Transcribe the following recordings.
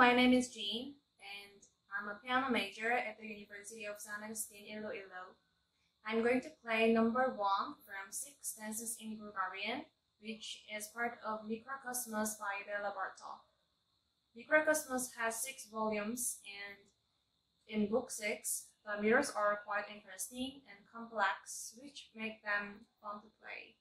My name is Jean, and I'm a piano major at the University of San Agustin, Iloilo. I'm going to play number one from Six Dances in Bulgarian, which is part of Mikrokosmos by Bela Bartok. Mikrokosmos has six volumes, and in book six, the mirrors are quite interesting and complex, which make them fun to play.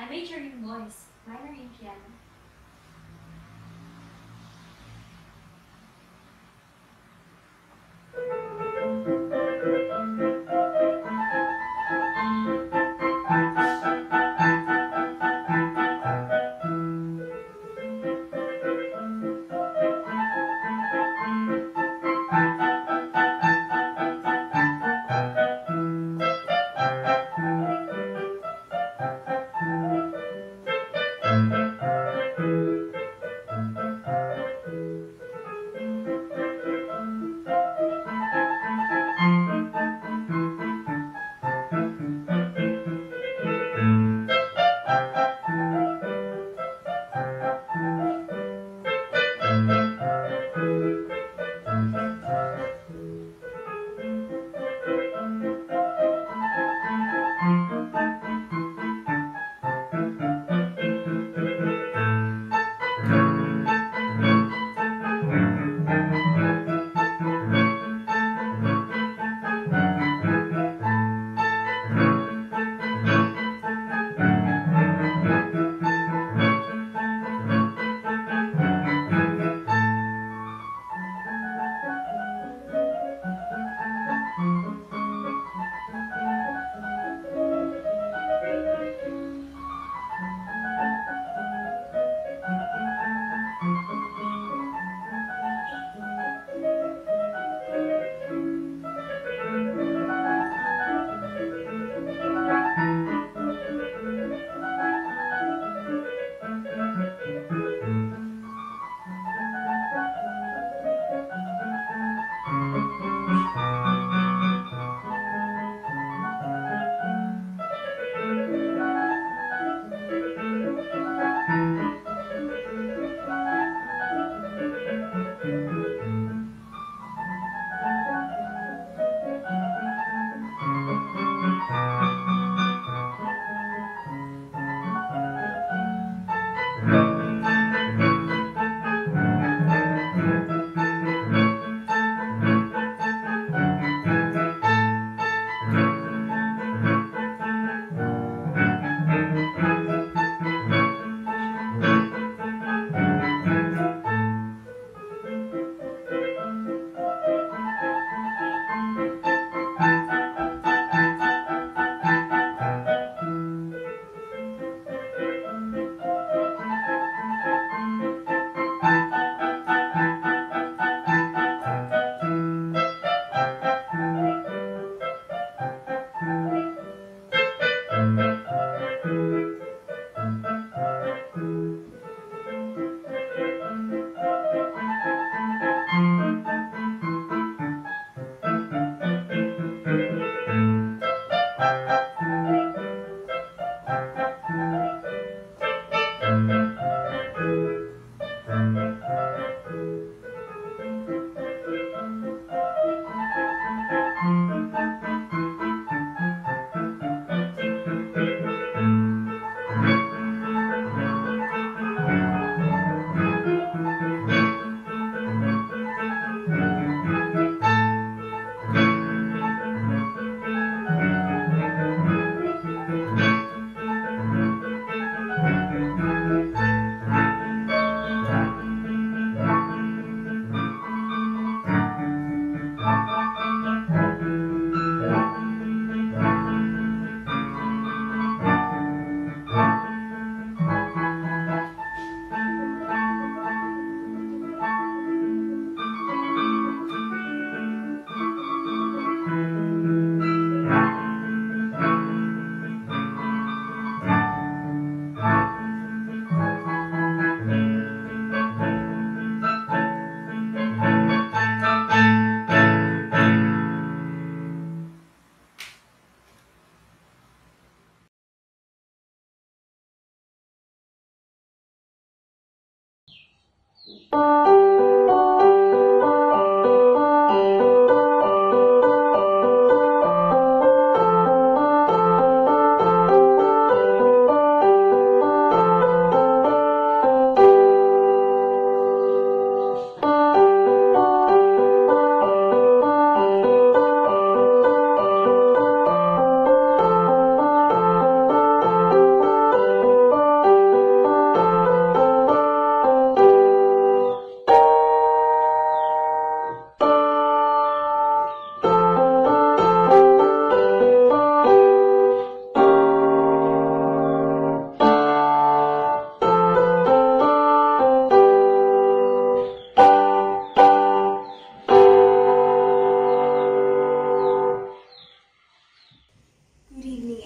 I major in voice, minor in piano. Música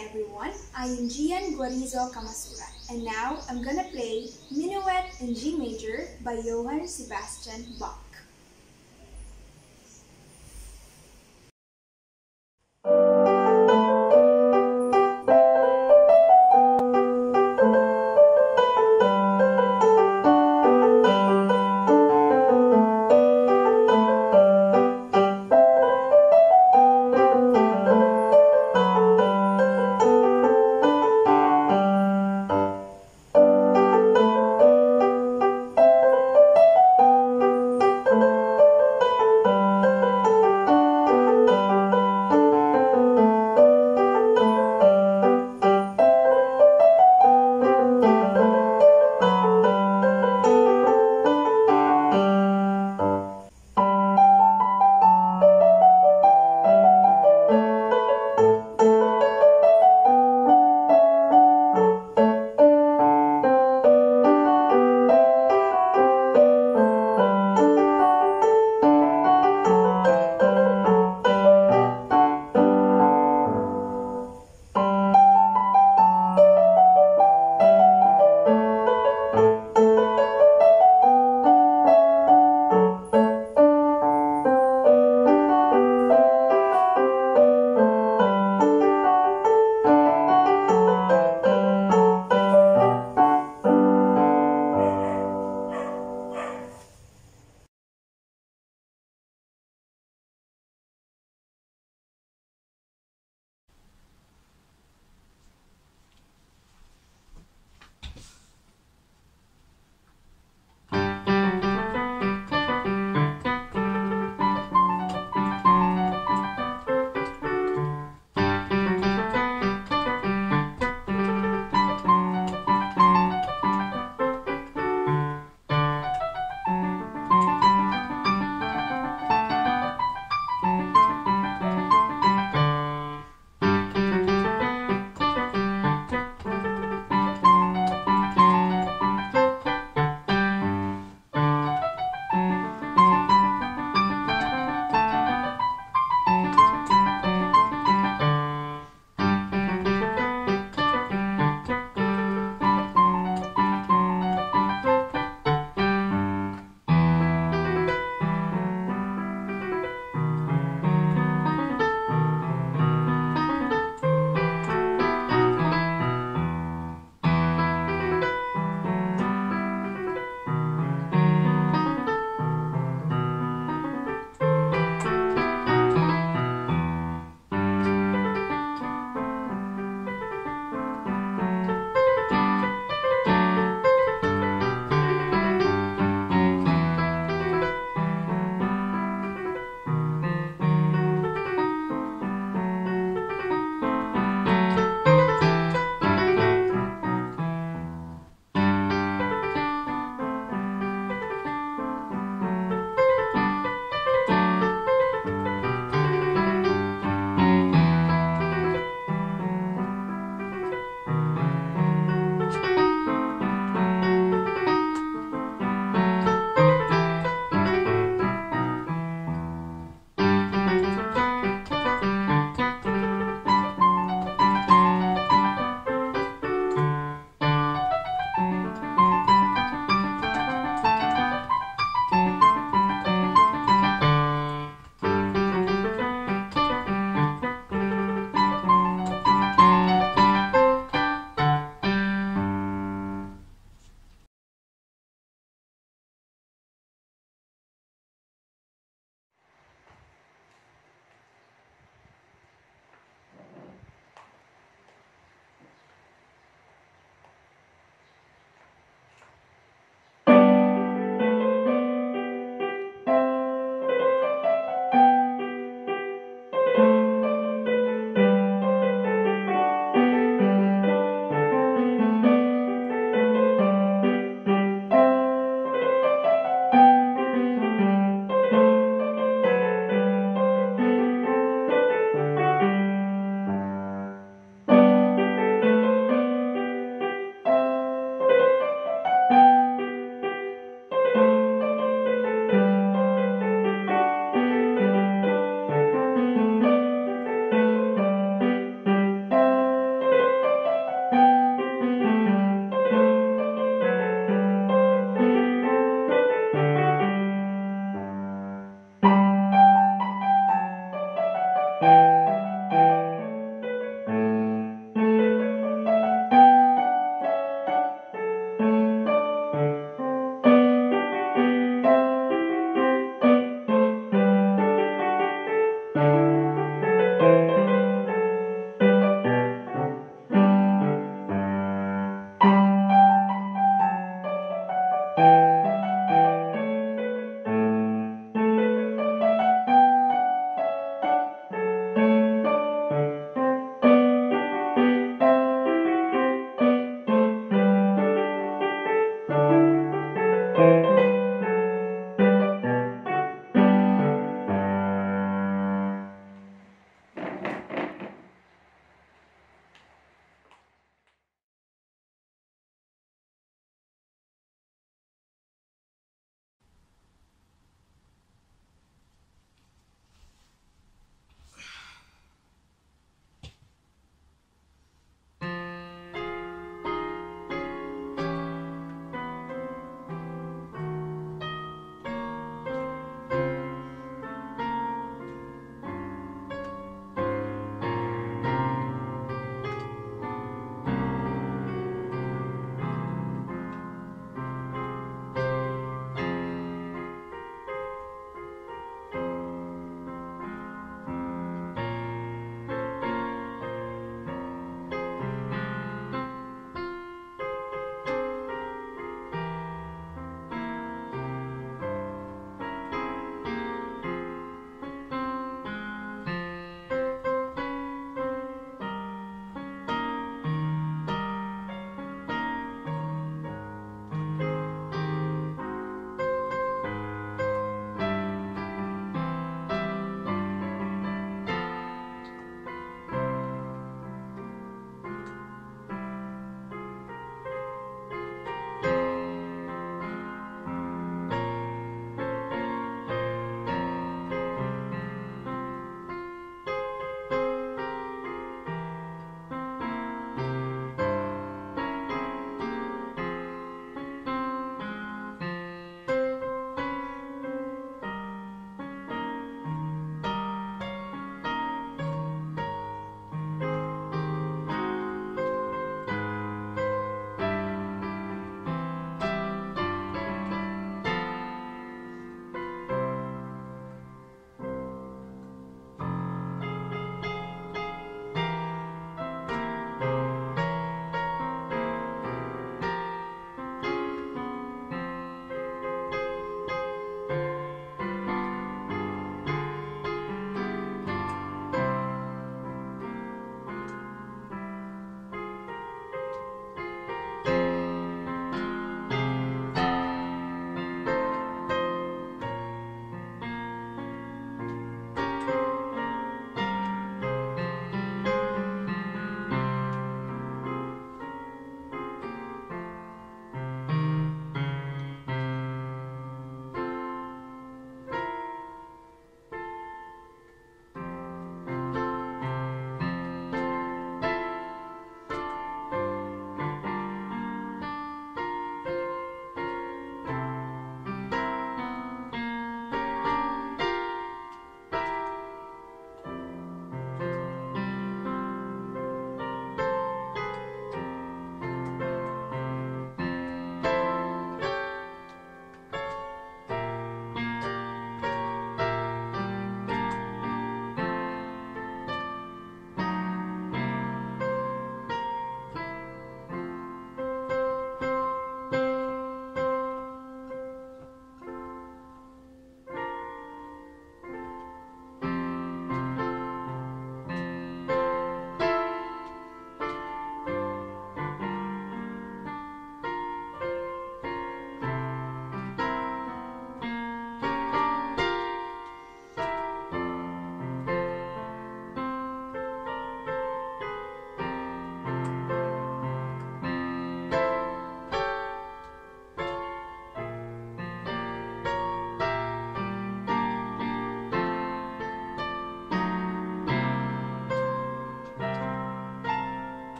everyone, I am Gian Guarizo Kamasura and now I'm gonna play Minuet in G major by Johann Sebastian Bach.